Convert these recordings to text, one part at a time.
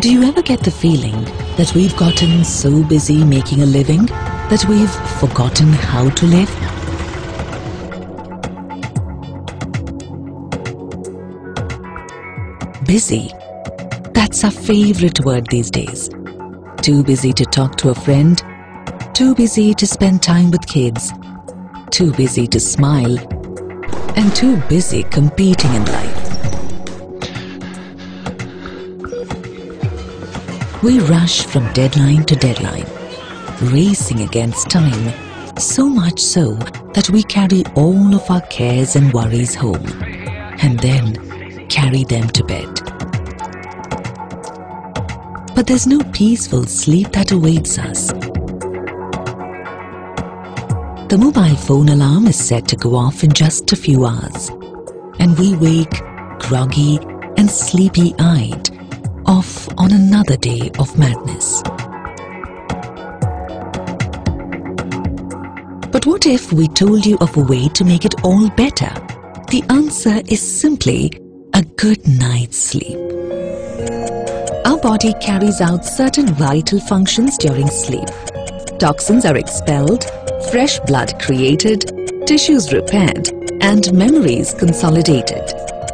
Do you ever get the feeling that we've gotten so busy making a living that we've forgotten how to live? Busy. That's our favorite word these days. Too busy to talk to a friend, too busy to spend time with kids, too busy to smile, and too busy competing in life. We rush from deadline to deadline, racing against time, so much so that we carry all of our cares and worries home, and then carry them to bed. But there's no peaceful sleep that awaits us. The mobile phone alarm is set to go off in just a few hours, and we wake groggy and sleepy-eyed off on another day of madness. But what if we told you of a way to make it all better? The answer is simply a good night's sleep. Our body carries out certain vital functions during sleep. Toxins are expelled, fresh blood created, tissues repaired, and memories consolidated.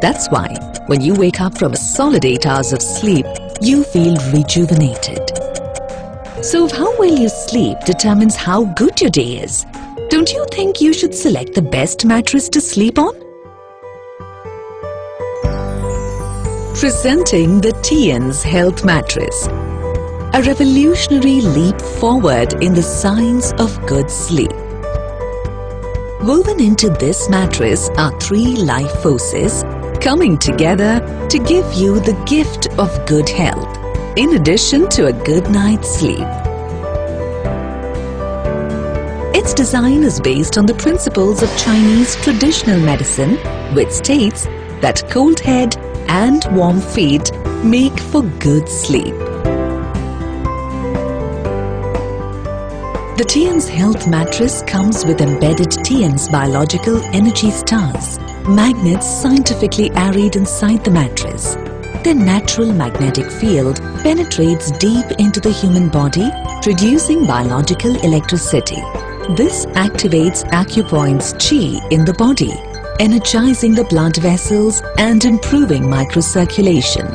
That's why when you wake up from a solid 8 hours of sleep, you feel rejuvenated. So how well you sleep determines how good your day is. Don't you think you should select the best mattress to sleep on? Presenting the Tiens Health Mattress. A revolutionary leap forward in the science of good sleep. Woven into this mattress are three life forces coming together to give you the gift of good health, in addition to a good night's sleep. Its design is based on the principles of Chinese traditional medicine, which states that cold head and warm feet make for good sleep. The Tiens Health Mattress comes with embedded Tiens biological energy stars, magnets scientifically arrayed inside the mattress. Their natural magnetic field penetrates deep into the human body, producing biological electricity. This activates acupoints chi in the body, energizing the blood vessels and improving microcirculation.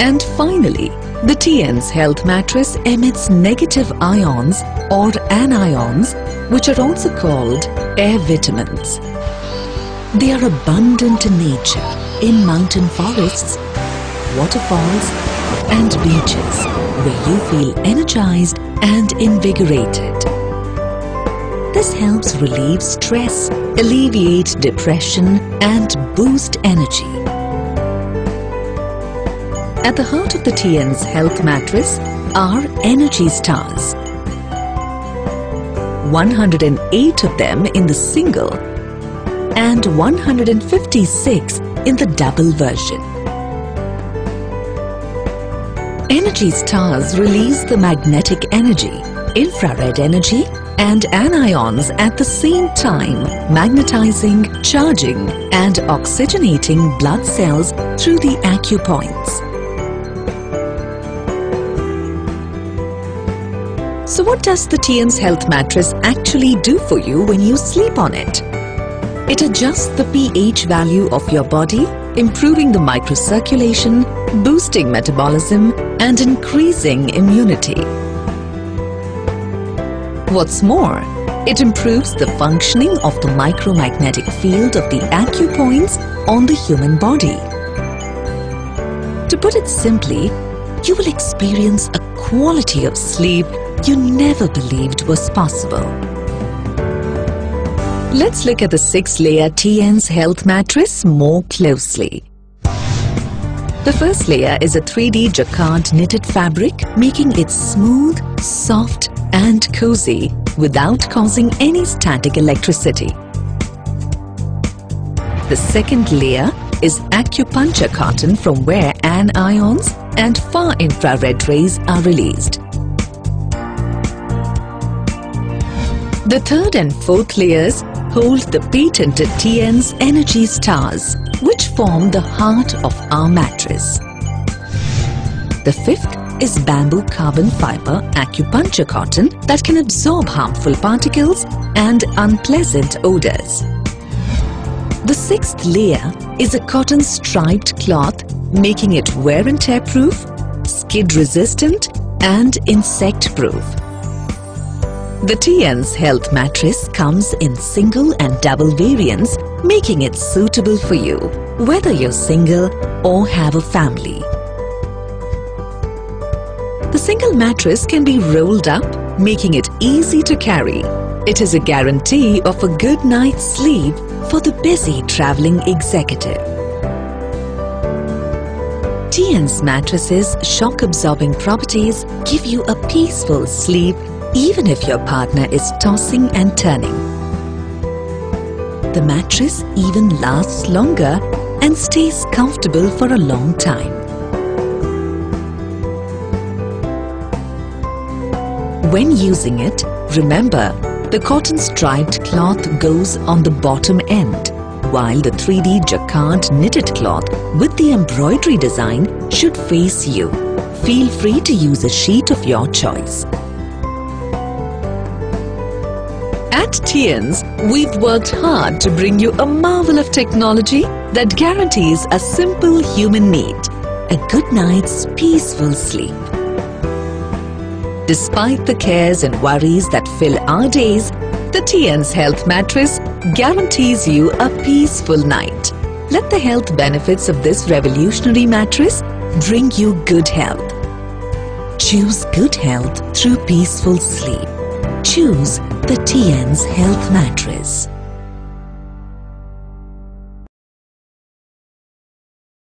And finally, the Tiens Health Mattress emits negative ions or anions, which are also called air vitamins. They are abundant in nature, in mountain forests, waterfalls, and beaches, where you feel energized and invigorated. This helps relieve stress, alleviate depression, and boost energy. At the heart of the Tiens Health Mattress are energy stars. 108 of them in the single and 156 in the double version. Energy stars release the magnetic energy, infrared energy and anions at the same time, magnetizing, charging and oxygenating blood cells through the acupoints. So what does the Tiens Health Mattress actually do for you when you sleep on it? It adjusts the pH value of your body, improving the microcirculation, boosting metabolism and increasing immunity. What's more, it improves the functioning of the micromagnetic field of the acupoints on the human body. To put it simply, you will experience a quality of sleep you never believed was possible. Let's look at the six-layer Tiens Health Mattress more closely. The first layer is a 3D jacquard knitted fabric, making it smooth, soft and cozy without causing any static electricity. The second layer is acupuncture cotton from where anions and far infrared rays are released. The third and fourth layers hold the patented Tiens energy stars, which form the heart of our mattress. The fifth is bamboo carbon fiber acupuncture cotton that can absorb harmful particles and unpleasant odors. The sixth layer is a cotton striped cloth making it wear and tear proof, skid resistant and insect proof. The Tiens Health mattress comes in single and double variants making it suitable for you whether you're single or have a family. The single mattress can be rolled up making it easy to carry. It is a guarantee of a good night's sleep for the busy traveling executive. Tiens mattresses' shock-absorbing properties give you a peaceful sleep even if your partner is tossing and turning. The mattress even lasts longer and stays comfortable for a long time. When using it, remember the cotton striped cloth goes on the bottom end, while the 3D jacquard knitted cloth with the embroidery design should face you. Feel free to use a sheet of your choice. At Tiens, we've worked hard to bring you a marvel of technology that guarantees a simple human need, a good night's peaceful sleep. Despite the cares and worries that fill our days, the Tiens Health Mattress guarantees you a peaceful night. Let the health benefits of this revolutionary mattress bring you good health. Choose good health through peaceful sleep. Choose the Tiens Health Mattress.